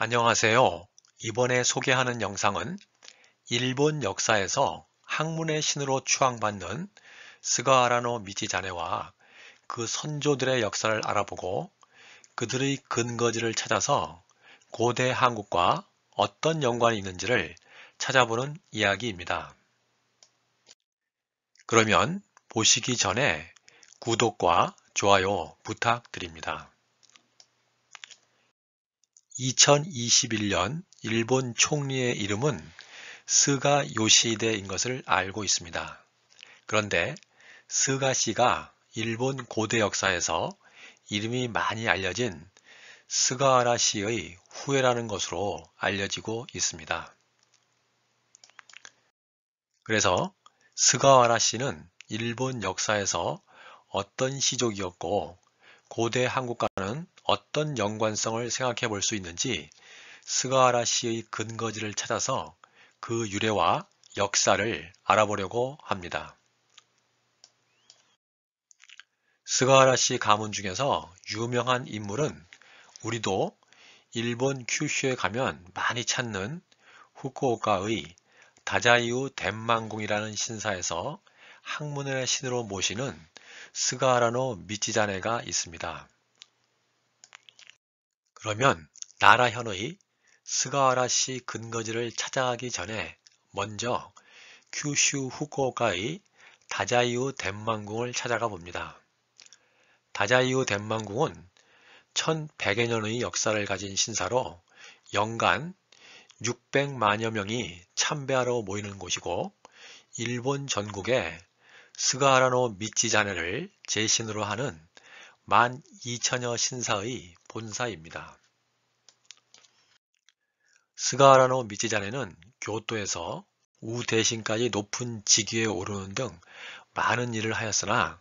안녕하세요. 이번에 소개하는 영상은 일본 역사에서 학문의 신으로 추앙받는 스가하라노 미치 자네와 그 선조들의 역사를 알아보고 그들의 근거지를 찾아서 고대 한국과 어떤 연관이 있는지를 찾아보는 이야기입니다. 그러면 보시기 전에 구독과 좋아요 부탁드립니다. 2021년 일본 총리의 이름은 스가 요시히데인 것을 알고 있습니다. 그런데 스가 씨가 일본 고대 역사에서 이름이 많이 알려진 스가와라 씨의 후예라는 것으로 알려지고 있습니다. 그래서 스가와라 씨는 일본 역사에서 어떤 씨족이었고 고대 한국과는 어떤 연관성을 생각해 볼 수 있는지 스가하라 씨의 근거지를 찾아서 그 유래와 역사를 알아보려고 합니다. 스가하라 씨 가문 중에서 유명한 인물은 우리도 일본 큐슈에 가면 많이 찾는 후쿠오카의 다자이우 덴만궁이라는 신사에서 학문의 신으로 모시는 스가하라노 미치자네가 있습니다. 그러면 나라 현의 스가하라 씨 근거지를 찾아가기 전에 먼저 큐슈 후쿠오카의 다자이우 덴만궁을 찾아가 봅니다. 다자이우 덴만궁은 1100여 년의 역사를 가진 신사로 연간 600만여 명이 참배하러 모이는 곳이고 일본 전국에 스가하라노 미치자네를 제신으로 하는 12,000여 신사의 본사입니다. 스가하라노 미치자네는 교토에서 우대신까지 높은 직위에 오르는 등 많은 일을 하였으나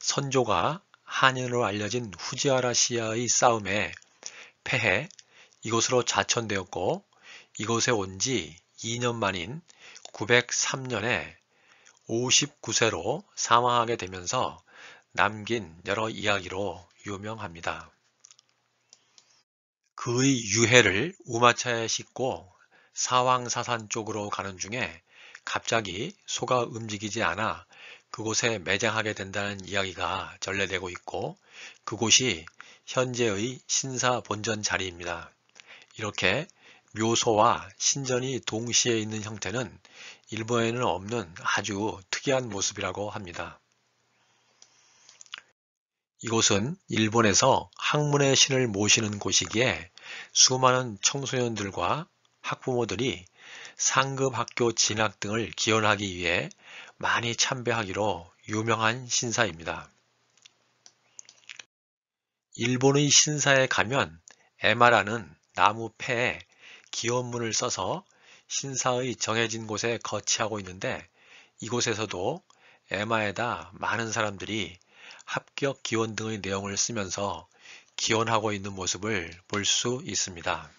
선조가 한인으로 알려진 후지와라 씨와의 싸움에 패해 이곳으로 좌천되었고 이곳에 온 지 2년 만인 903년에 59세로 사망하게 되면서 남긴 여러 이야기로 유명합니다. 그의 유해를 우마차에 싣고 사왕사산 쪽으로 가는 중에 갑자기 소가 움직이지 않아 그곳에 매장하게 된다는 이야기가 전래되고 있고 그곳이 현재의 신사 본전 자리입니다. 이렇게 묘소와 신전이 동시에 있는 형태는 일본에는 없는 아주 특이한 모습이라고 합니다. 이곳은 일본에서 학문의 신을 모시는 곳이기에 수많은 청소년들과 학부모들이 상급 학교 진학 등을 기원하기 위해 많이 참배하기로 유명한 신사입니다. 일본의 신사에 가면 에마라는 나무 폐에 기원문을 써서 신사의 정해진 곳에 거치하고 있는데 이곳에서도 에마에다 많은 사람들이 합격 기원 등의 내용을 쓰면서 기원하고 있는 모습을 볼 수 있습니다.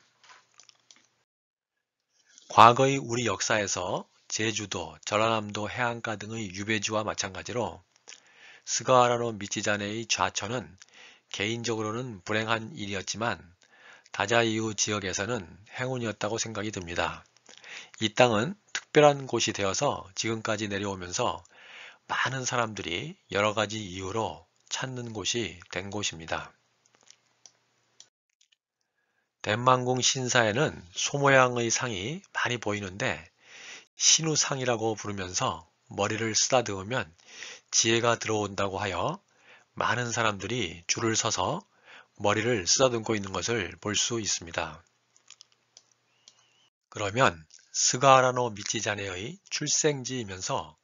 과거의 우리 역사에서 제주도, 전라남도 해안가 등의 유배지와 마찬가지로 스가하라노 미치자네의 좌천은 개인적으로는 불행한 일이었지만 다자이우 지역에서는 행운이었다고 생각이 듭니다. 이 땅은 특별한 곳이 되어서 지금까지 내려오면서 많은 사람들이 여러 가지 이유로 찾는 곳이 된 곳입니다. 덴만궁 신사에는 소 모양의 상이 많이 보이는데 신우상이라고 부르면서 머리를 쓰다듬으면 지혜가 들어온다고 하여 많은 사람들이 줄을 서서 머리를 쓰다듬고 있는 것을 볼 수 있습니다. 그러면 스가하라노 미치자네의 출생지이면서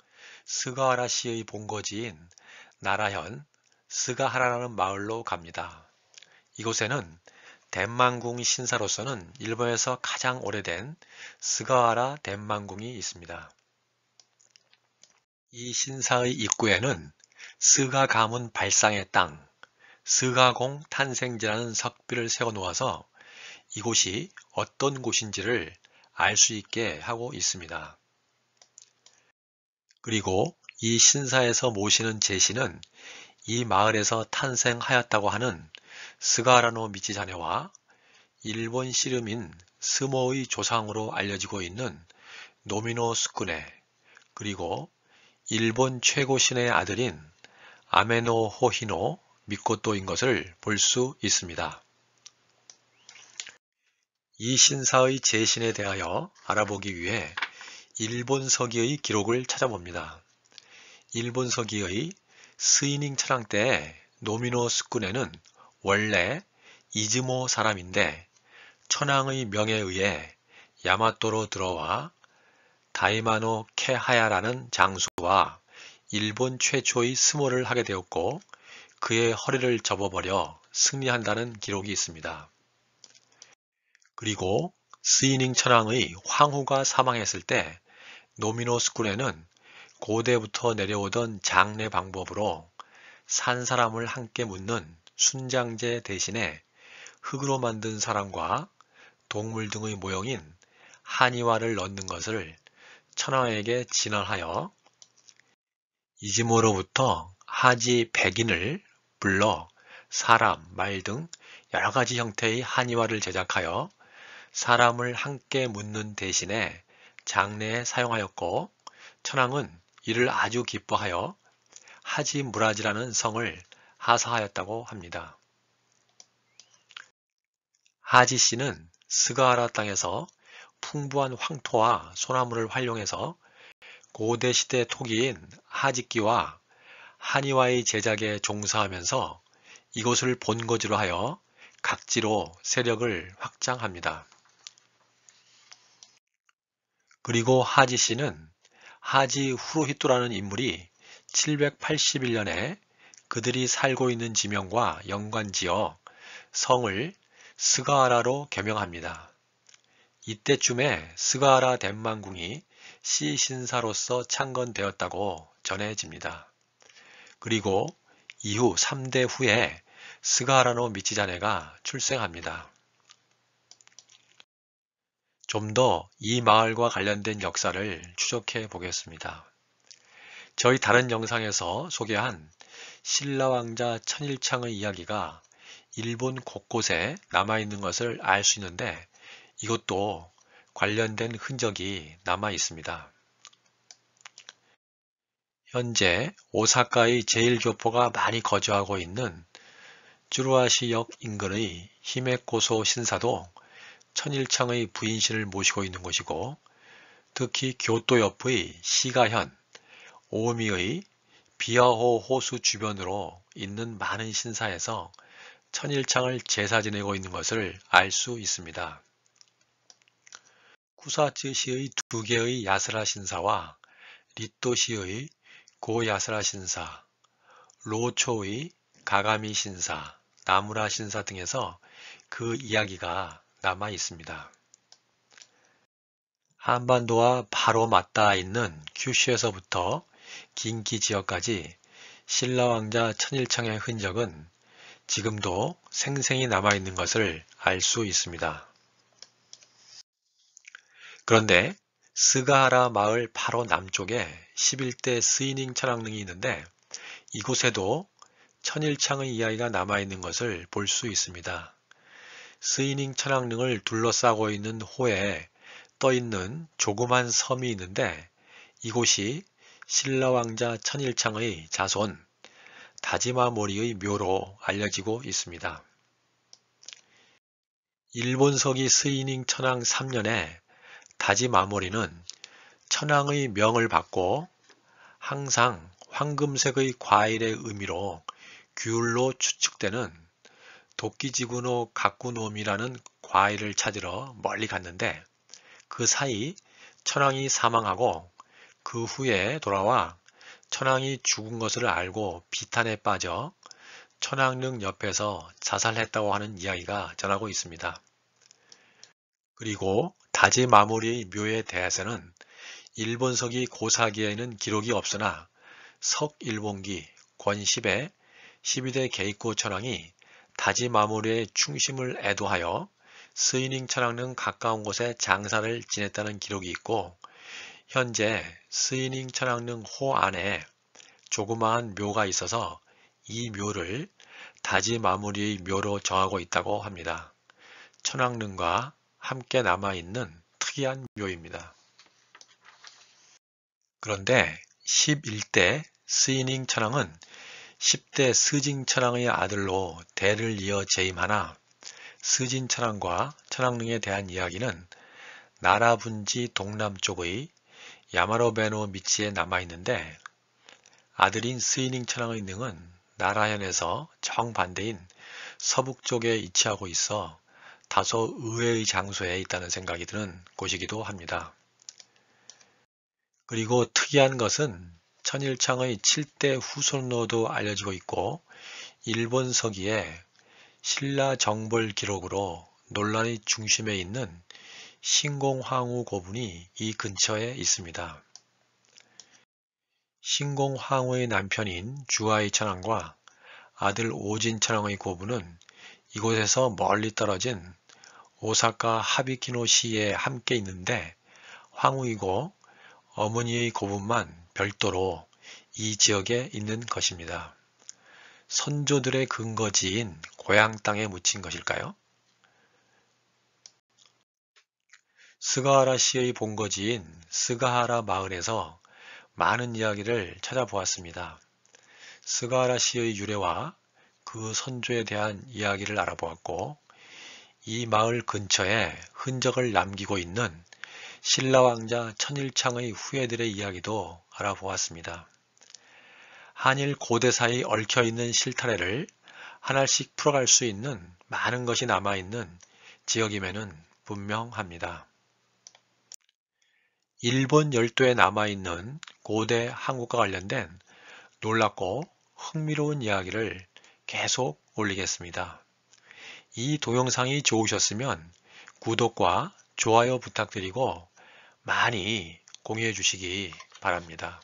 스가하라 씨의 본거지인 나라현 스가하라라는 마을로 갑니다. 이곳에는 덴만궁 신사로서는 일본에서 가장 오래된 스가하라 덴만궁이 있습니다. 이 신사의 입구에는 스가 가문 발상의 땅, 스가공 탄생지라는 석비를 세워 놓아서 이곳이 어떤 곳인지를 알 수 있게 하고 있습니다. 그리고 이 신사에서 모시는 제신은 이 마을에서 탄생하였다고 하는 스가하라노 미치자네와 일본 씨름인 스모의 조상으로 알려지고 있는 노미노 스쿠네 그리고 일본 최고 신의 아들인 아메노 호히노 미코토인 것을 볼 수 있습니다. 이 신사의 제신에 대하여 알아보기 위해 일본 서기의 기록을 찾아봅니다. 일본 서기의 스이닝 천황 때 노미노 스쿠네는 원래 이즈모 사람인데 천황의 명에 의해 야마토로 들어와 다이마노 케하야라는 장수와 일본 최초의 스모를 하게 되었고 그의 허리를 접어버려 승리한다는 기록이 있습니다. 그리고 스이닝 천황의 황후가 사망했을 때 노미노 스쿠네는 고대부터 내려오던 장례 방법으로 산 사람을 함께 묻는 순장제 대신에 흙으로 만든 사람과 동물 등의 모형인 한이와를 넣는 것을 천황에게 진언하여 이즈모로부터 하지 백인을 불러 사람, 말 등 여러 가지 형태의 한이와를 제작하여 사람을 함께 묻는 대신에 장례에 사용하였고 천황은 이를 아주 기뻐하여 하지 무라지라는 성을 하사하였다고 합니다. 하지 씨는 스가하라 땅에서 풍부한 황토와 소나무를 활용해서 고대 시대 토기인 하지끼와 한의와의 제작에 종사하면서 이곳을 본거지로 하여 각지로 세력을 확장합니다. 그리고 하지 씨는 하지 후로히토라는 인물이 781년에 그들이 살고 있는 지명과 연관지어 성을 스가하라로 개명합니다. 이때쯤에 스가하라 덴만궁이 시신사로서 창건되었다고 전해집니다. 그리고 이후 3대 후에 스가하라노 미치자네가 출생합니다. 좀 더 이 마을과 관련된 역사를 추적해 보겠습니다. 저희 다른 영상에서 소개한 신라왕자 천일창의 이야기가 일본 곳곳에 남아있는 것을 알 수 있는데 이것도 관련된 흔적이 남아 있습니다. 현재 오사카의 제일교포가 많이 거주하고 있는 쭈루아시역 인근의 히메코소 신사도 천일창의 부인신을 모시고 있는 곳이고 특히 교토 옆의 시가현, 오미의 비아호 호수 주변으로 있는 많은 신사에서 천일창을 제사 지내고 있는 것을 알 수 있습니다. 쿠사츠시의 두 개의 야스라 신사와 리토시의 고야스라 신사, 로초의 가가미 신사, 나무라 신사 등에서 그 이야기가 남아 있습니다. 한반도와 바로 맞닿아 있는 큐슈에서부터 긴기 지역까지 신라 왕자 천일창의 흔적은 지금도 생생히 남아있는 것을 알 수 있습니다. 그런데 스가하라 마을 바로 남쪽에 11대 스이닝 천왕릉이 있는데 이곳에도 천일창의 이야기가 남아있는 것을 볼 수 있습니다. 스이닝 천왕릉을 둘러싸고 있는 호에 떠있는 조그만 섬이 있는데 이곳이 신라왕자 천일창의 자손 다지마모리의 묘로 알려지고 있습니다. 일본 서기 스이닝 천왕 3년에 다지마모리는 천왕의 명을 받고 항상 황금색의 과일의 의미로 귤로 추측되는 도끼지구노 가꾸놈이라는 과일을 찾으러 멀리 갔는데 그 사이 천왕이 사망하고 그 후에 돌아와 천왕이 죽은 것을 알고 비탄에 빠져 천왕릉 옆에서 자살했다고 하는 이야기가 전하고 있습니다. 그리고 다지마모리의 묘에 대해서는 일본서기 고사기에는 기록이 없으나 석일본기 권십의 12대 게이코 천왕이 다지마모리의 충심을 애도하여 스이닝 천왕릉 가까운 곳에 장사를 지냈다는 기록이 있고 현재 스이닝 천왕릉 호 안에 조그마한 묘가 있어서 이 묘를 다지마모리의 묘로 정하고 있다고 합니다. 천왕릉과 함께 남아있는 특이한 묘입니다. 그런데 11대 스이닝 천왕은 10대 스진 천왕의 아들로 대를 이어 재임하나 스진 천왕과 천왕릉에 대한 이야기는 나라 분지 동남쪽의 야마로베노 미치에 남아있는데 아들인 스이닝 천왕의 능은 나라현에서 정반대인 서북쪽에 위치하고 있어 다소 의외의 장소에 있다는 생각이 드는 곳이기도 합니다. 그리고 특이한 것은 천일창의 7대 후손로도 알려지고 있고 일본 서기에 신라 정벌 기록으로 논란의 중심에 있는 신공황후 고분이 이 근처에 있습니다. 신공황후의 남편인 주아이 천왕과 아들 오진 천왕의 고분은 이곳에서 멀리 떨어진 오사카 하비키노시에 함께 있는데 황후이고 어머니의 고분만 별도로 이 지역에 있는 것입니다. 선조들의 근거지인 고향 땅에 묻힌 것일까요? 스가하라 시의 본거지인 스가하라 마을에서 많은 이야기를 찾아보았습니다. 스가하라 시의 유래와 그 선조에 대한 이야기를 알아보았고 이 마을 근처에 흔적을 남기고 있는 신라 왕자 천일창의 후예들의 이야기도 알아보았습니다. 한일 고대사에 얽혀있는 실타래를 하나씩 풀어갈 수 있는 많은 것이 남아있는 지역임에는 분명합니다. 일본 열도에 남아있는 고대 한국과 관련된 놀랍고 흥미로운 이야기를 계속 올리겠습니다. 이 동영상이 좋으셨으면 구독과 좋아요 부탁드리고 많이 공유해 주시기 바랍니다.